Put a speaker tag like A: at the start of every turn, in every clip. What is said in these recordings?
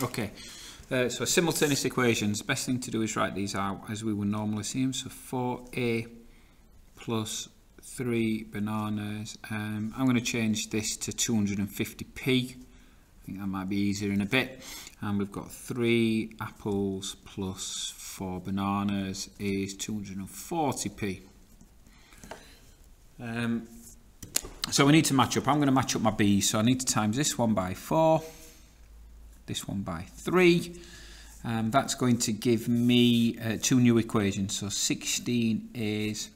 A: Okay, uh, so simultaneous equations, best thing to do is write these out as we would normally see them. So 4a plus 3 bananas. Um, I'm going to change this to 250p. I think that might be easier in a bit. And we've got 3 apples plus 4 bananas is 240p. Um, so we need to match up. I'm going to match up my b. So I need to times this one by 4 this one by 3. Um, that's going to give me uh, two new equations. So 16 A's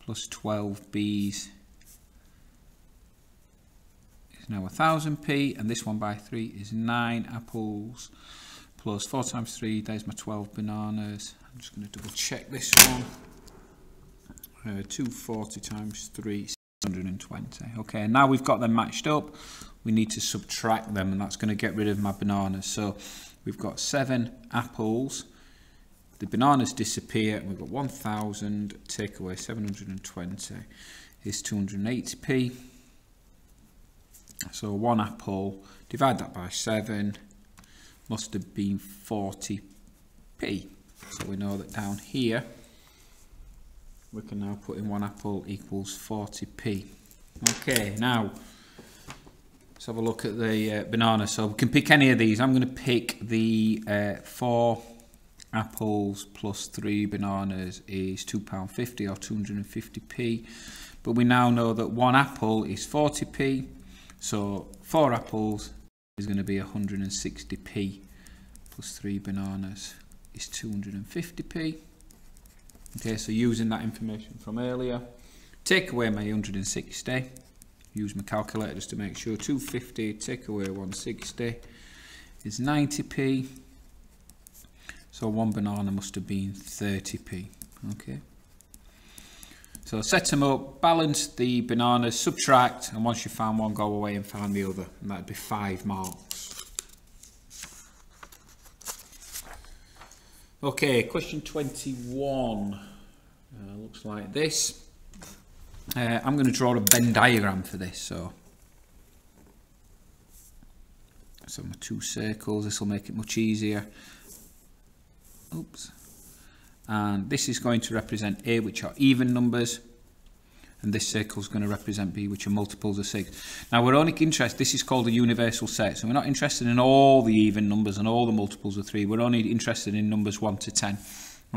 A: plus 12 B's is now 1000p and this one by 3 is 9 apples plus 4 times 3, there's my 12 bananas. I'm just going to double check this one. Uh, 240 times 3 120. Okay, and now we've got them matched up, we need to subtract them and that's going to get rid of my bananas. So we've got seven apples, the bananas disappear and we've got 1000, take away 720 is 280p. So one apple, divide that by 7, must have been 40p. So we know that down here, we can now put in one apple equals 40p. Okay, now let's have a look at the uh, banana. So we can pick any of these. I'm going to pick the uh, four apples plus three bananas is £2.50 or 250p. But we now know that one apple is 40p. So four apples is going to be 160p plus three bananas is 250p. Okay, so using that information from earlier, take away my 160, use my calculator just to make sure, 250 take away 160 is 90p, so one banana must have been 30p, okay. So set them up, balance the bananas, subtract, and once you found one, go away and find the other, and that'd be five marks. Okay, question 21 uh, looks like this. Uh, I'm going to draw a Venn diagram for this. So, so my two circles, this will make it much easier. Oops. And this is going to represent A, which are even numbers, and this circle is going to represent B, which are multiples of 6. Now, we're only interested, this is called a universal set, so we're not interested in all the even numbers and all the multiples of 3. We're only interested in numbers 1 to 10.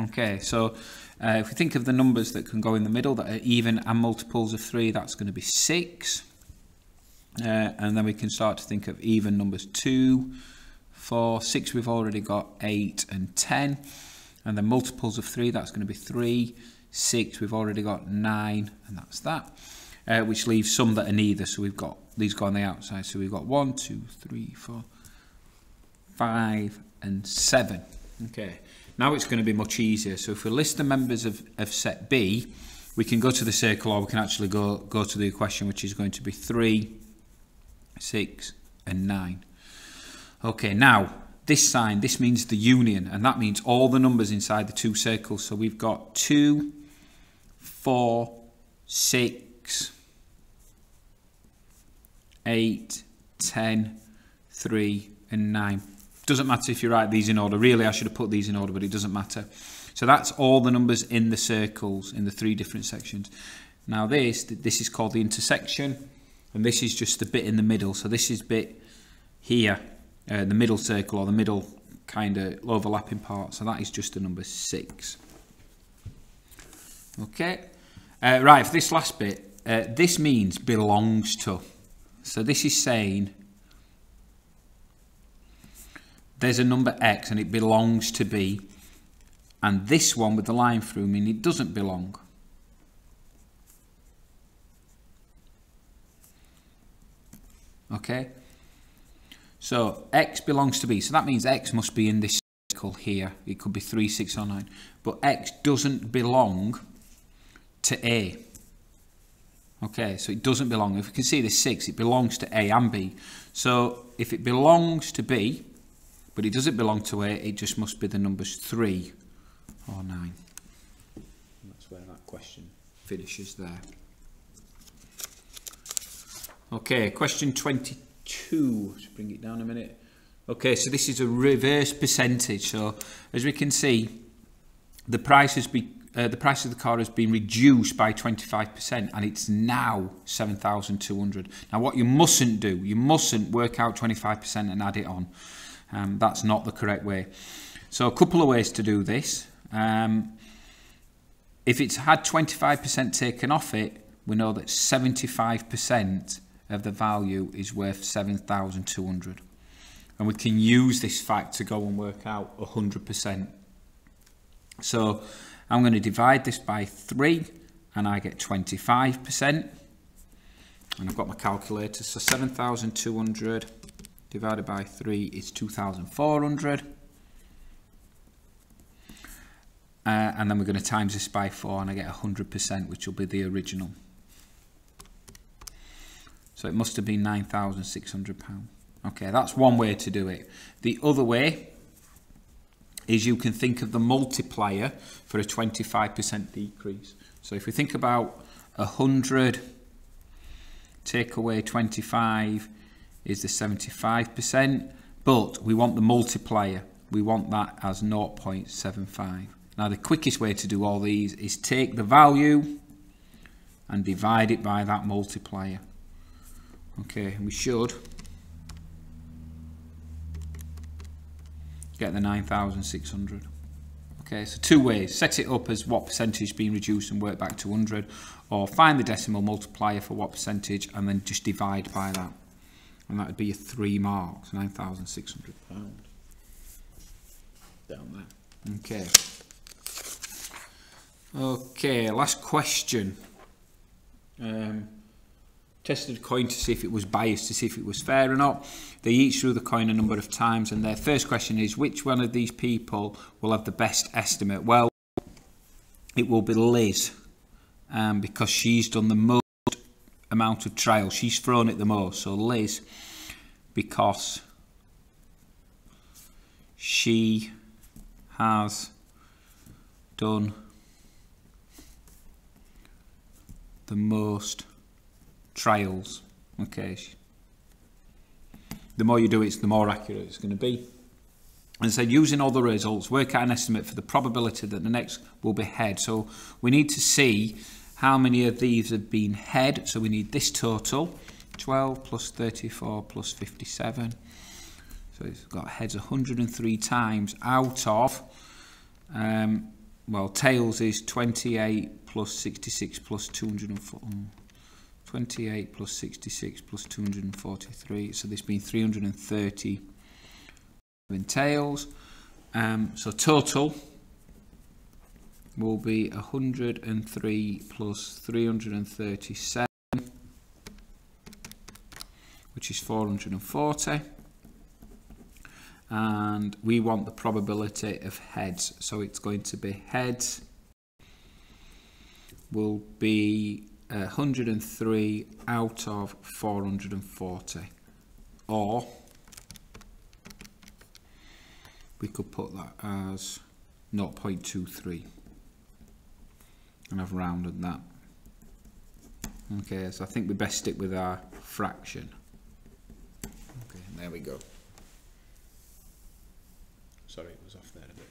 A: Okay, so uh, if we think of the numbers that can go in the middle that are even and multiples of 3, that's going to be 6. Uh, and then we can start to think of even numbers 2, 4, 6 we've already got, 8 and 10. And then multiples of 3, that's going to be 3, 6, we've already got 9, and that's that. Uh, which leaves some that are neither, so we've got these go on the outside. So we've got 1, 2, 3, 4, 5, and 7. Okay, now it's going to be much easier. So if we list the members of, of set B, we can go to the circle or we can actually go, go to the equation, which is going to be 3, 6, and 9. Okay, now this sign, this means the union, and that means all the numbers inside the two circles. So we've got 2, 4, 6, 8, 10, 3, and 9. Doesn't matter if you write these in order. Really, I should have put these in order, but it doesn't matter. So that's all the numbers in the circles, in the three different sections. Now this, this is called the intersection, and this is just the bit in the middle. So this is bit here, uh, the middle circle, or the middle kind of overlapping part. So that is just the number 6. Okay. Uh, right, for this last bit, uh, this means belongs to. So this is saying there's a number x and it belongs to b. And this one with the line through mean it doesn't belong. Okay. So x belongs to b. So that means x must be in this circle here. It could be 3, 6 or 9. But x doesn't belong to A. Okay, so it doesn't belong. If we can see this 6, it belongs to A and B. So if it belongs to B, but it doesn't belong to A, it just must be the numbers 3 or 9. That's where that question finishes there. Okay, question 22. Let's bring it down a minute. Okay, so this is a reverse percentage. So as we can see, the price has been uh, the price of the car has been reduced by 25% and it's now 7,200. Now what you mustn't do, you mustn't work out 25% and add it on. Um, that's not the correct way. So a couple of ways to do this. Um, if it's had 25% taken off it, we know that 75% of the value is worth 7,200. And we can use this fact to go and work out 100%. So I'm going to divide this by 3 and I get 25%. And I've got my calculator. So 7,200 divided by 3 is 2,400. Uh, and then we're going to times this by 4 and I get 100% which will be the original. So it must have been £9,600. Okay, that's one way to do it. The other way is you can think of the multiplier for a 25% decrease. So if we think about 100, take away 25 is the 75%, but we want the multiplier. We want that as 0.75. Now the quickest way to do all these is take the value and divide it by that multiplier. Okay, we should get the 9,600. Okay, so two ways. Set it up as what percentage being reduced and work back to 100, or find the decimal multiplier for what percentage and then just divide by that. And that would be your three marks, 9,600 pounds. Down there. Okay. Okay, last question. Um, tested a coin to see if it was biased, to see if it was fair or not. They each threw the coin a number of times, and their first question is which one of these people will have the best estimate? Well, it will be Liz, um, because she's done the most amount of trials. She's thrown it the most. So Liz, because she has done the most trials. Okay. The more you do it, the more accurate it's going to be. And said, using all the results, work out an estimate for the probability that the next will be head. So we need to see how many of these have been head. So we need this total, 12 plus 34 plus 57. So it's got heads 103 times out of, um, well, tails is 28 plus 66 plus 204. 28 plus 66 plus 243. So there's been 330 in tails. Um, so total will be 103 plus 337, which is 440. And we want the probability of heads. So it's going to be heads will be 103 out of 440 or we could put that as 0.23 and I've rounded that. Okay so I think we best stick with our fraction. Okay there we go. Sorry it was off there a bit